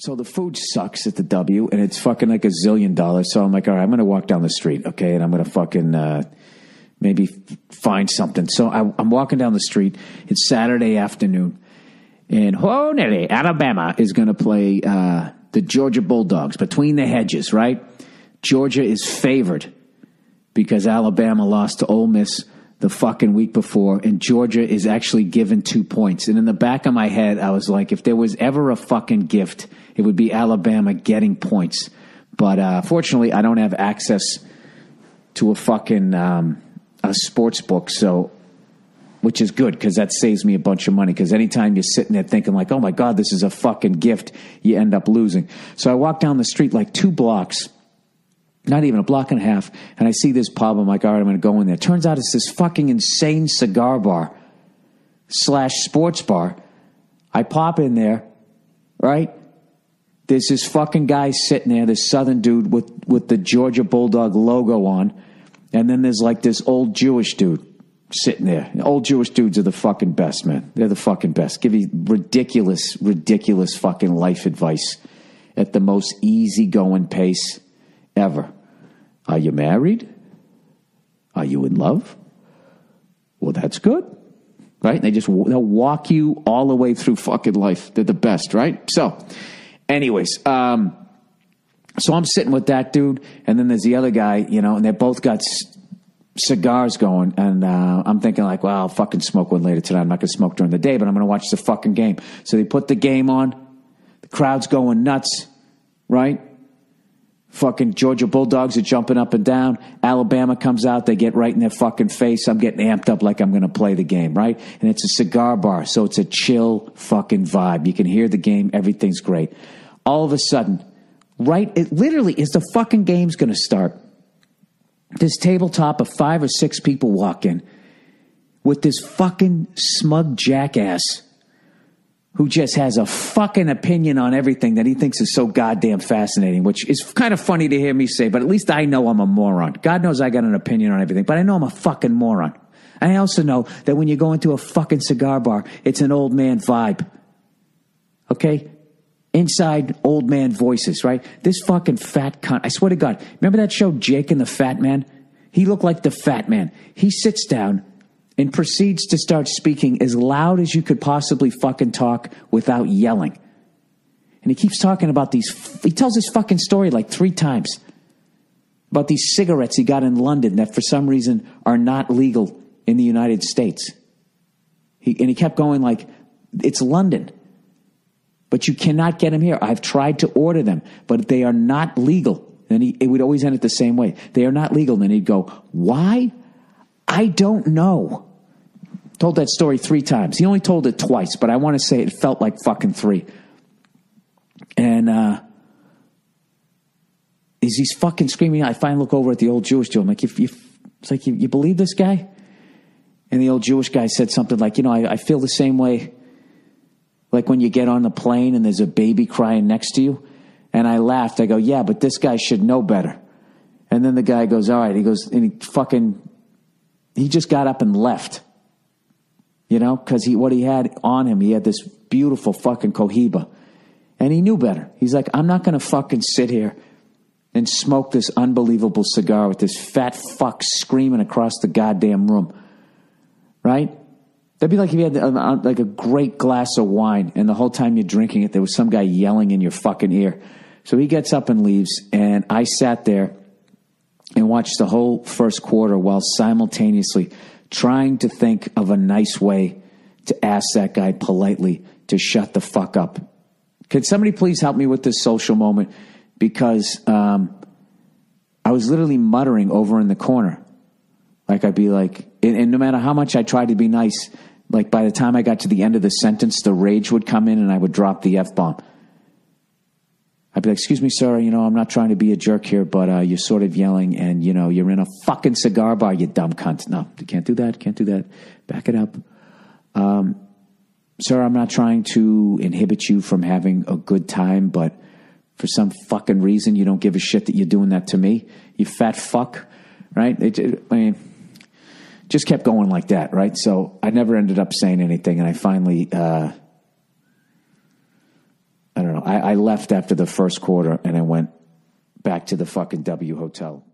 So the food sucks at the W, and it's fucking like a zillion dollars. So I'm like, all right, I'm gonna walk down the street, okay, and I'm gonna fucking uh, maybe find something. So I, I'm walking down the street. It's Saturday afternoon, and Honolulu, Alabama is gonna play uh, the Georgia Bulldogs between the hedges. Right, Georgia is favored because Alabama lost to Ole Miss the fucking week before, and Georgia is actually given two points. And in the back of my head, I was like, if there was ever a fucking gift, it would be Alabama getting points. But uh, fortunately, I don't have access to a fucking um, a sports book, so which is good because that saves me a bunch of money. Because anytime you're sitting there thinking like, "Oh my god, this is a fucking gift," you end up losing. So I walk down the street like two blocks not even a block and a half, and I see this pub. I'm like, all right, I'm going to go in there. Turns out it's this fucking insane cigar bar slash sports bar. I pop in there, right? There's this fucking guy sitting there, this southern dude with, with the Georgia Bulldog logo on. And then there's like this old Jewish dude sitting there. Old Jewish dudes are the fucking best, man. They're the fucking best. Give you ridiculous, ridiculous fucking life advice at the most easygoing pace ever. Are you married? Are you in love? Well, that's good. Right? They just they'll walk you all the way through fucking life. They're the best, right? So, anyways, um, so I'm sitting with that dude, and then there's the other guy, you know, and they both got c- cigars going, and uh, I'm thinking like, well, I'll fucking smoke one later tonight. I'm not gonna smoke during the day, but I'm gonna watch the fucking game. So they put the game on. The crowd's going nuts, right? Fucking Georgia Bulldogs are jumping up and down. Alabama comes out, they get right in their fucking face. I'm getting amped up like I'm going to play the game, right? And it's a cigar bar, so it's a chill fucking vibe. You can hear the game, everything's great. All of a sudden, right, it literally is the fucking game's going to start. This tabletop of five or six people walk in with this fucking smug jackass who just has a fucking opinion on everything that he thinks is so goddamn fascinating, which is kind of funny to hear me say, but at least I know I'm a moron. God knows I got an opinion on everything, but I know I'm a fucking moron. And I also know that when you go into a fucking cigar bar, it's an old man vibe. Okay? Inside old man voices, right? This fucking fat cunt. I swear to God. Remember that show, Jake and the Fat Man? He looked like the fat man. He sits down and proceeds to start speaking as loud as you could possibly fucking talk without yelling. And he keeps talking about these, he tells this fucking story like three times about these cigarettes he got in London that for some reason are not legal in the United States. He, and he kept going like, it's London, but you cannot get them here. I've tried to order them, but they are not legal. And he, it would always end it the same way. They are not legal. And then he'd go, why? I don't know. Told that story three times. He only told it twice, but I want to say it felt like fucking three. And uh, as he's fucking screaming, I finally look over at the old Jewish dude. I'm like, if you, it's like, you, you believe this guy? And the old Jewish guy said something like, you know, I, I feel the same way like when you get on the plane and there's a baby crying next to you. And I laughed. I go, yeah, but this guy should know better. And then the guy goes, all right. He goes, and he fucking, he just got up and left. You know, because he, what he had on him, he had this beautiful fucking Cohiba. And he knew better. He's like, I'm not going to fucking sit here and smoke this unbelievable cigar with this fat fuck screaming across the goddamn room. Right? That'd be like if you had uh, like a great glass of wine and the whole time you're drinking it, there was some guy yelling in your fucking ear. So he gets up and leaves, and I sat there and watched the whole first quarter while simultaneously trying to think of a nice way to ask that guy politely to shut the fuck up. Could somebody please help me with this social moment? Because um, I was literally muttering over in the corner. Like I'd be like, and, and no matter how much I tried to be nice, like by the time I got to the end of the sentence, the rage would come in and I would drop the F bomb. I'd be like, excuse me, sir, you know, I'm not trying to be a jerk here, but uh, you're sort of yelling and, you know, you're in a fucking cigar bar, you dumb cunt. No, you can't do that, can't do that. Back it up. Um, sir, I'm not trying to inhibit you from having a good time, but for some fucking reason, you don't give a shit that you're doing that to me. You fat fuck, right? It, it, I mean, just kept going like that, right? So I never ended up saying anything, and I finally, uh, know. I, I left after the first quarter and I went back to the fucking W hotel